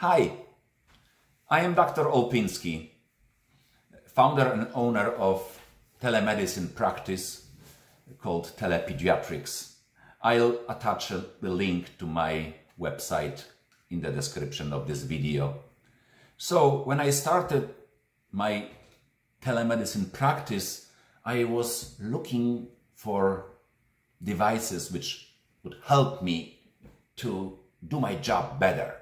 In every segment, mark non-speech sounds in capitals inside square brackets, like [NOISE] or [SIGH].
Hi, I am Dr. Olpinski, founder and owner of telemedicine practice called Telepediatrics. I'll attach the link to my website in the description of this video. So when I started my telemedicine practice, I was looking for devices which would help me to do my job better.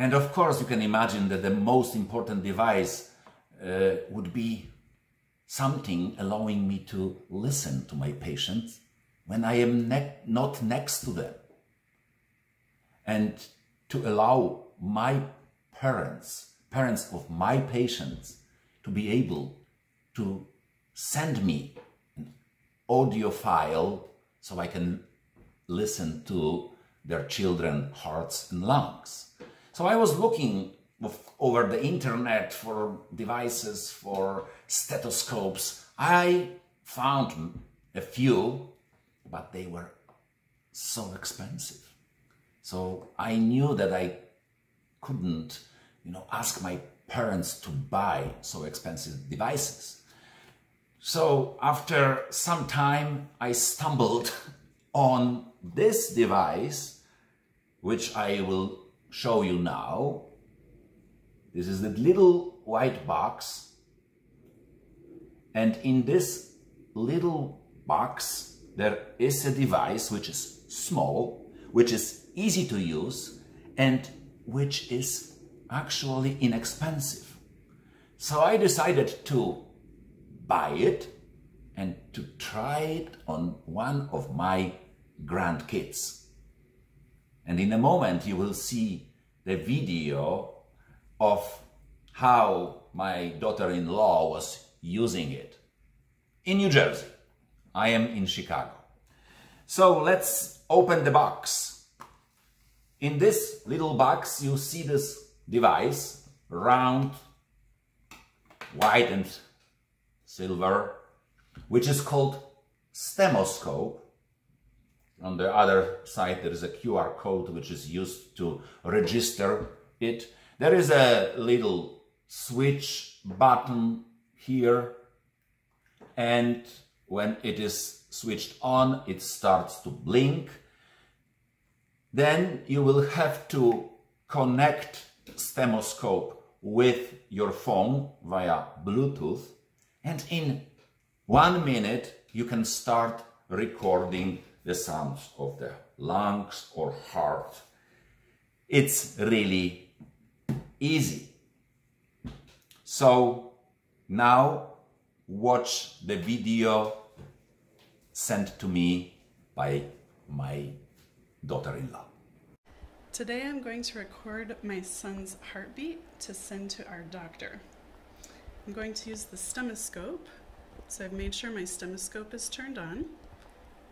And of course, you can imagine that the most important device uh, would be something allowing me to listen to my patients when I am ne not next to them. And to allow my parents, parents of my patients, to be able to send me an audio file so I can listen to their children hearts and lungs. So I was looking over the internet for devices, for stethoscopes. I found a few, but they were so expensive. So I knew that I couldn't, you know, ask my parents to buy so expensive devices. So after some time, I stumbled [LAUGHS] on this device, which I will show you now. This is the little white box. And in this little box, there is a device which is small, which is easy to use, and which is actually inexpensive. So I decided to buy it and to try it on one of my grandkids. And in a moment you will see the video of how my daughter-in-law was using it in New Jersey. I am in Chicago. So let's open the box. In this little box you see this device, round, white and silver, which is called Stemoscope on the other side, there is a QR code which is used to register it. There is a little switch button here. And when it is switched on, it starts to blink. Then you will have to connect Stemoscope with your phone via Bluetooth. And in one minute, you can start recording the sounds of the lungs or heart. It's really easy. So now watch the video sent to me by my daughter-in-law. Today I'm going to record my son's heartbeat to send to our doctor. I'm going to use the stethoscope, so I've made sure my stethoscope is turned on.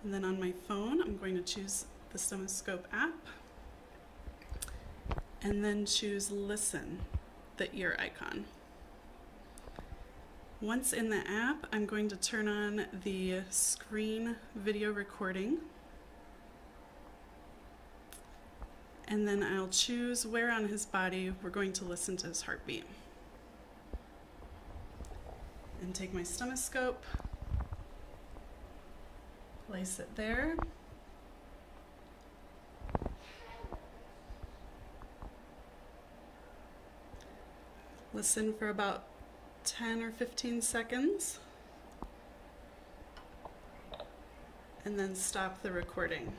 And then on my phone, I'm going to choose the Stemoscope app and then choose listen, the ear icon. Once in the app, I'm going to turn on the screen video recording. And then I'll choose where on his body we're going to listen to his heartbeat. And take my stethoscope, Place it there. Listen for about 10 or 15 seconds. And then stop the recording.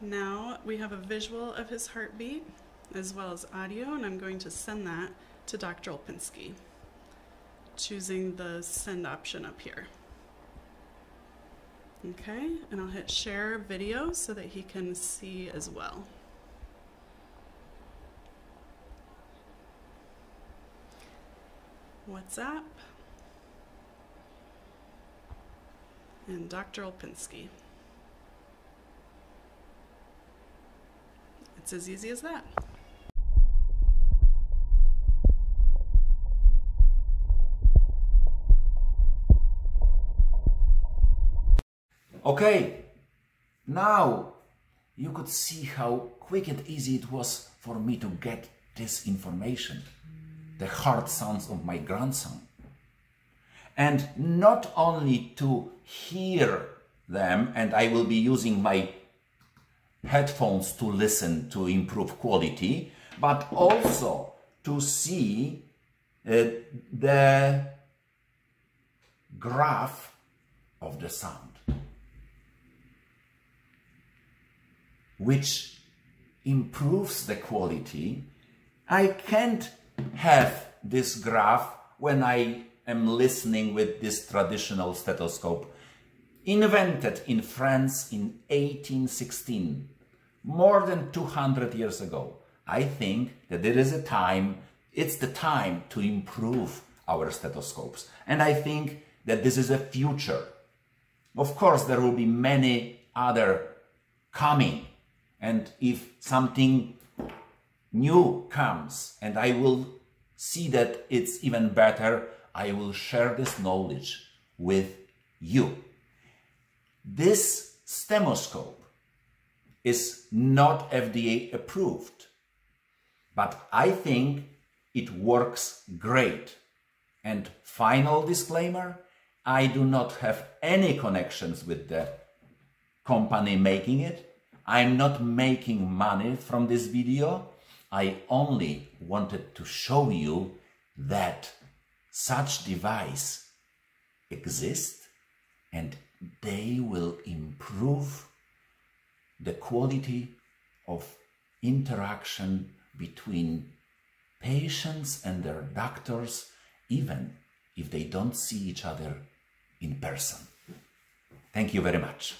Now we have a visual of his heartbeat as well as audio and I'm going to send that to Dr. Olpinski, choosing the send option up here. Okay, and I'll hit share video so that he can see as well. WhatsApp and Dr. Olpinski. It's as easy as that. Okay, now you could see how quick and easy it was for me to get this information, the heart sounds of my grandson. And not only to hear them, and I will be using my headphones to listen to improve quality, but also to see uh, the graph of the sound, which improves the quality. I can't have this graph when I am listening with this traditional stethoscope invented in France in 1816, more than 200 years ago. I think that there is a time, it's the time to improve our stethoscopes. And I think that this is a future. Of course, there will be many other coming. And if something new comes and I will see that it's even better, I will share this knowledge with you. This stethoscope is not FDA approved, but I think it works great. And final disclaimer, I do not have any connections with the company making it. I'm not making money from this video. I only wanted to show you that such device exists and they will improve the quality of interaction between patients and their doctors, even if they don't see each other in person. Thank you very much.